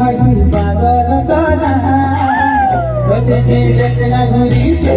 हसी पागल गाना कभी जीलत लहरी से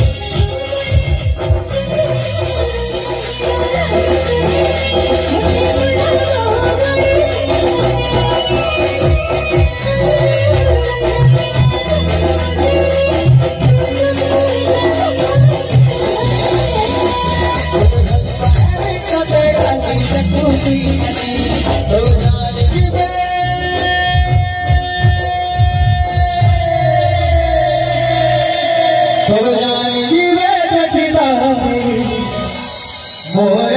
minha More